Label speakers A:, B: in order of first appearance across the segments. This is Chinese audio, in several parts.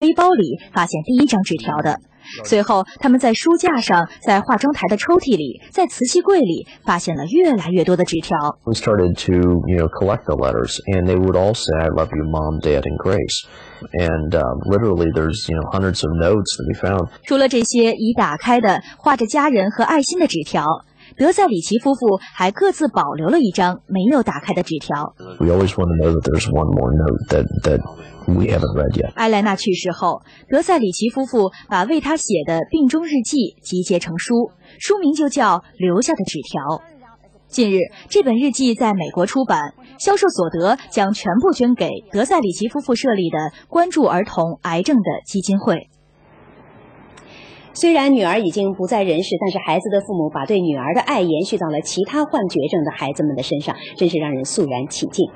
A: 背包里发现第一张纸条的。随后，他们在书架上、在化妆台的抽屉里、在瓷器柜里发现了越来越多的纸条。
B: We started to, you know, collect the letters, and they would all say, "I love you, Mom, Dad, and Grace." And um, literally, there's you know hundreds of notes that we found.
A: 除了这些已打开的画着家人和爱心的纸条，德塞里奇夫妇还各自保留了一张没有打开的纸条。埃莱娜去世后，德塞里奇夫妇把为她写的病中日记集结成书，书名就叫《留下的纸条》。近日，这本日记在美国出版，销售所得将全部捐给德塞里奇夫妇设立的关注儿童癌症的基金会。
C: 虽然女儿已经不在人世，但是孩子的父母把对女儿的爱延续到了其他患绝症的孩子们的身上，真是让人肃然起敬。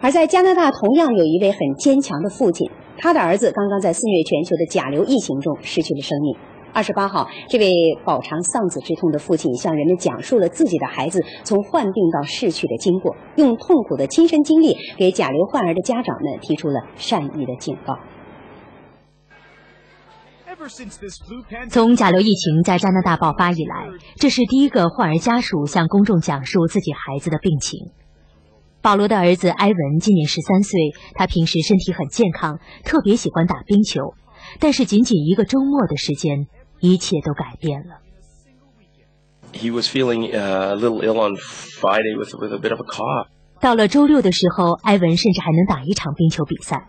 C: 而在加拿大，同样有一位很坚强的父亲，他的儿子刚刚在肆虐全球的甲流疫情中失去了生命。二十八号，这位饱尝丧子之痛的父亲向人们讲述了自己的孩子从患病到逝去的经过，用痛苦的亲身经历给甲流患儿的家长们提出了善意的警告。
D: 从甲流疫情在加拿大爆发以来，这是第一个患儿家属向公众讲述自己孩子的病情。保罗的儿子埃文今年十三岁，他平时身体很健康，特别喜欢打冰球。但是仅仅一个周末的时间，一切都改变了。
E: He was feeling uh, a little ill on Friday with with a bit of a cough,
D: 到了周六的时候，埃文甚至还能打一场冰球比赛。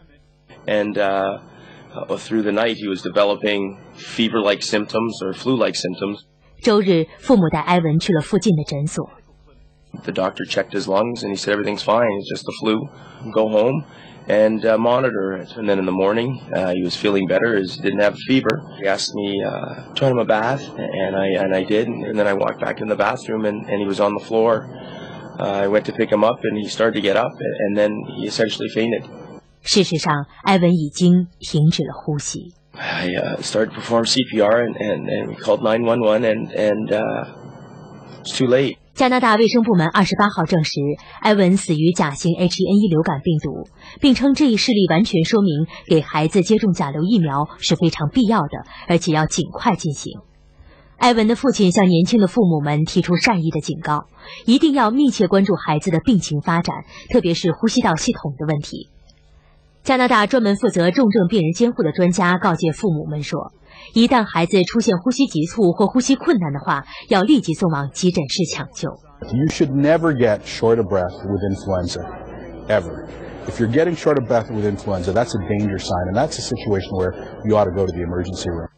E: and uh, uh, through the night he was developing fever-like symptoms or flu-like symptoms.
D: 周日，父母带埃文去了附近的诊所。
E: The doctor checked his lungs and he said everything's fine. It's just the flu. Go home and uh, monitor it. And then in the morning, uh, he was feeling better. He didn't have a fever. He asked me uh, to him a bath, and I and I did. And then I walked back in the bathroom, and, and he was on the floor. Uh, I went to pick him up, and he started to get up, and then he essentially fainted.
D: 事实上，埃文已经停止了呼吸。
E: I uh, started to perform CPR, and, and, and we called 911, and and uh, it's too late.
D: 加拿大卫生部门二十八号证实，埃文死于甲型 H1N1 流感病毒，并称这一事例完全说明给孩子接种甲流疫苗是非常必要的，而且要尽快进行。埃文的父亲向年轻的父母们提出善意的警告，一定要密切关注孩子的病情发展，特别是呼吸道系统的问题。加拿大专门负责重症病人监护的专家告诫父母们说，一旦孩子出现呼吸急促或呼吸困难的话，要立即送往急诊室抢救。
F: You should never get short of breath with influenza, ever. If you're getting short of breath with influenza, that's a danger sign, and that's a situation where you ought to go to the emergency room.